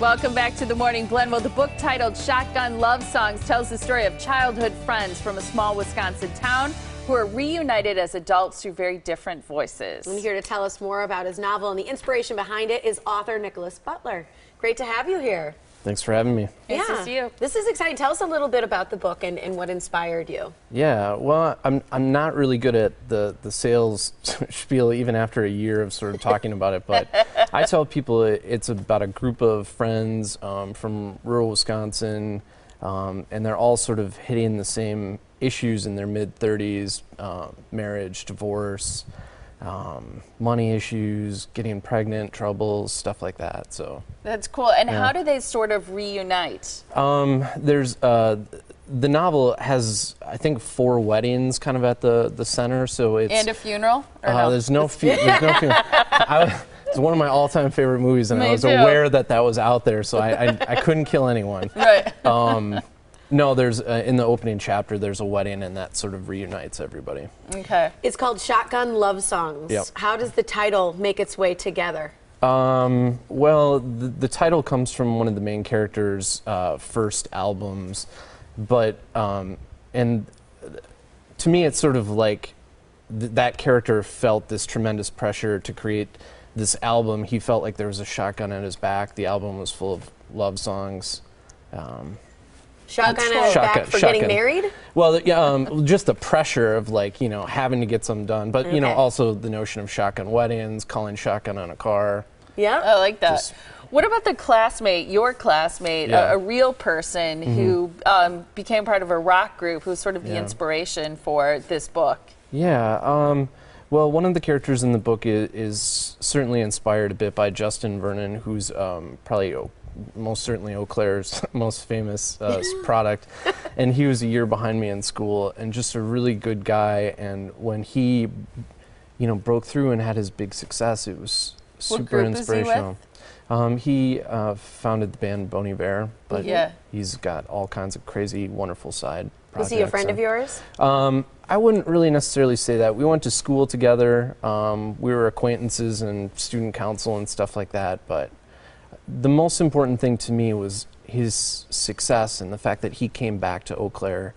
Welcome back to the Morning. Well, the book titled Shotgun Lovesongs tells the story of childhood friends from a small Wisconsin town who are reunited as adults through very different voices. And here to tell us more about his novel and the inspiration behind it is author Nickolas Butler. Great to have you here. Thanks for having me. Nice to see you. This is exciting. Tell us a little bit about the book and, and what inspired you. Yeah, well, I'm, I'm not really good at the, the sales spiel even after a year of sort of talking about it, but I tell people it, it's about a group of friends um, from rural Wisconsin, um, and they're all sort of hitting the same issues in their mid 30s uh, marriage, divorce, um, money issues, getting pregnant, troubles, stuff like that. So. That's cool. And Yeah. how do they sort of reunite? Um, there's uh, the novel has I think four weddings kind of at the the center, so it's And a funeral? Or uh, no? there's no fu- there's no funeral. I, it's one of my all-time favorite movies, and Me I was too. aware that that was out there, so I I, I couldn't kill anyone. Right. Um, no, there's uh, in the opening chapter there's a wedding, and that sort of reunites everybody. Okay. It's called Shotgun Lovesongs. Yep. How does the title make its way together? Um, well, the, the title comes from one of the main characters' uh, first albums, but um, and to me, it's sort of like th- that character felt this tremendous pressure to create this album. He felt like there was a shotgun at his back. The album was full of love songs. Um, Shotgun That's at his cool. back Shotgun- for getting married? well, yeah, um, just the pressure of like you know having to get some done, but you know also the notion of shotgun weddings, calling shotgun on a car. Yeah. I like that. Just- what about the classmate, your classmate, Yeah. Mm-hmm. a, a real person who um, became part of a rock group who's sort of the Yeah. inspiration for this book? Yeah. Um, well, one of the characters in the book is, is certainly inspired a bit by Justin Vernon, who's um, probably o- most certainly Eau Claire's most famous uh, product. And he was a year behind me in school and just a really good guy. And when he, you know, broke through and had his big success, it was super is he inspirational. Um, he uh, founded the band Bon Iver, but Yeah. he's got all kinds of crazy, wonderful side Was he a friend of yours? um, I wouldn't really necessarily say that. We went to school together. Um, we were acquaintances and student council and stuff like that. But the most important thing to me was his success and the fact that he came back to Eau Claire,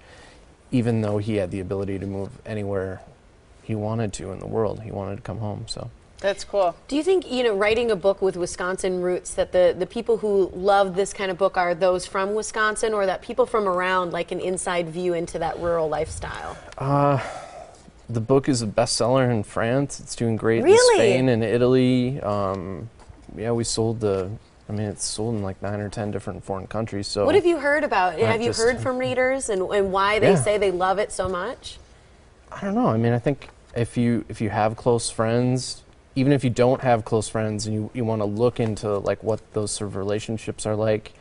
even though he had the ability to move anywhere he wanted to in the world. He wanted to come home. So. That's cool. Do you think, you know, writing a book with Wisconsin roots, that the, the people who love this kind of book are those from Wisconsin or that people from around like an inside view into that rural lifestyle? The book is a bestseller in France. It's doing great Really? in Spain and Italy. Um, yeah, we sold the. I mean, it's sold in like nine or ten different foreign countries. So What have you heard about? Have you heard from readers and, and why they Yeah. say they love it so much? I don't know. I mean, I think if you if you have close friends, even if you don't have close friends, and you, you want to look into like what those sort of relationships are like,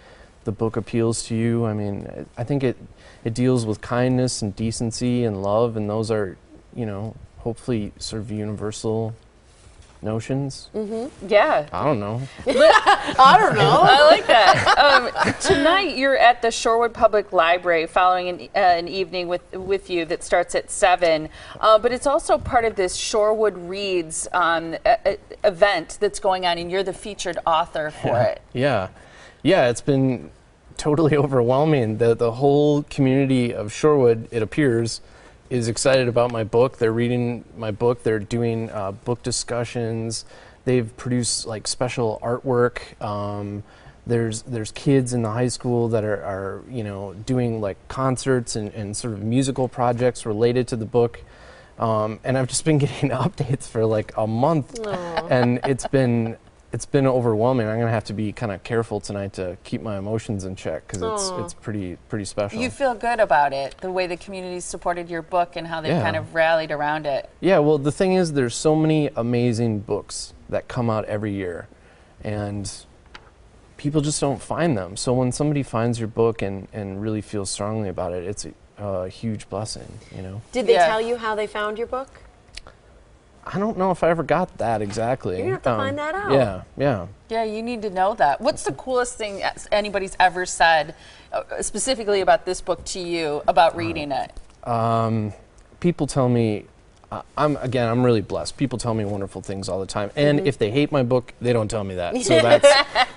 the book appeals to you. I mean, I I think it it deals with kindness and decency and love, and those are you know hopefully sort of universal notions. Yeah. I don't know. I don't know. I like that. Um, tonight you're at the Shorewood Public Library following an, uh, an evening with with you that starts at seven. Uh, but it's also part of this Shorewood Reads um, a- a- event that's going on, and you're the featured author for it. Yeah, yeah, it's been totally overwhelming. The the whole community of Shorewood, it appears, is excited about my book. They're reading my book. They're doing uh, book discussions. They've produced like special artwork. Um, there's there's kids in the high school that are, are you know doing like concerts and, and sort of musical projects related to the book. Um, and I've just been getting updates for like a month, and it's been it's been overwhelming. I'm gonna have to be kind of careful tonight to keep my emotions in check because it's it's pretty pretty special. You feel good about it, the way the community supported your book and how they Yeah. kind of rallied around it. Yeah, well, the thing is, there's so many amazing books that come out every year, and people just don't find them. So when somebody finds your book and, and really feels strongly about it, it's a, a huge blessing, you know? Did they Yeah. tell you how they found your book? I don't know if I ever got that exactly. Um, You're gonna have to find that out. Yeah, yeah. Yeah, you need to know that. What's the coolest thing anybody's ever said, uh, specifically about this book to you, about reading it? Um, people tell me I- I'm again, I'm really blessed. People tell me wonderful things all the time, and if they hate my book, they don't tell me that. So that's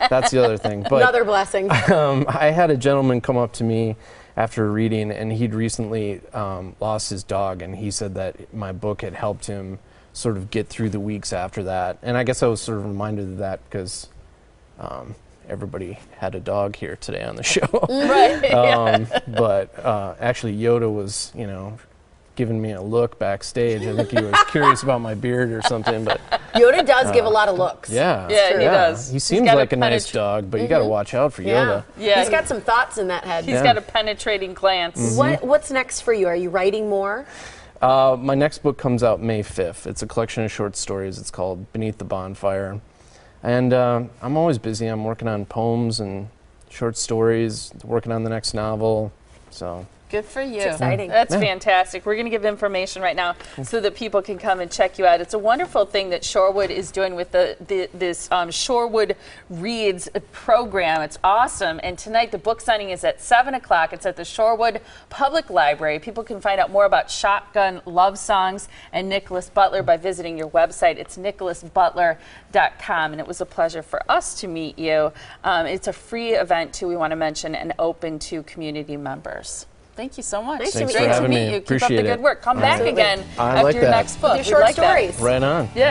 that's the other thing. But Another blessing. um, I had a gentleman come up to me after reading, and he'd recently um, lost his dog, and he said that my book had helped him sort of get through the weeks after that. And I guess I was sort of reminded of that because um, everybody had a dog here today on the show. Right. um, but uh, actually, Yoda was, you know, giving me a look backstage. I think he was curious about my beard or something. But Yoda does give a lot of looks. yeah, Yeah, he does. He He's seems got a like a nice dog, but you got to watch out for Yeah. Yoda. Yeah, He's he- got some thoughts in that head. He's Yeah. got a penetrating glance. What What's next for you? Are you writing more? Uh, my next book comes out May 5th. It's a collection of short stories. It's called Beneath the Bonfire. And uh, I'm always busy. I'm working on poems and short stories, working on the next novel. So, Good for you. exciting. That's Yeah. fantastic. We're going to give information right now so that people can come and check you out. It's a wonderful thing that Shorewood is doing with the, the this um, Shorewood Reads program. It's awesome. And tonight the book signing is at seven o'clock. It's at the Shorewood Public Library. People can find out more about Shotgun Lovesongs and Nickolas Butler by visiting your website. It's nickolasbutler.com. And it was a pleasure for us to meet you. Um, it's a free event too. We want to mention and open to community members. Thank you so much. Nice to Thanks meet for you. Great to having meet me. you. Keep up Appreciate the it. good work. Come back Absolutely. again I after like your that. next book. Your short like that. stories. right on. Yeah.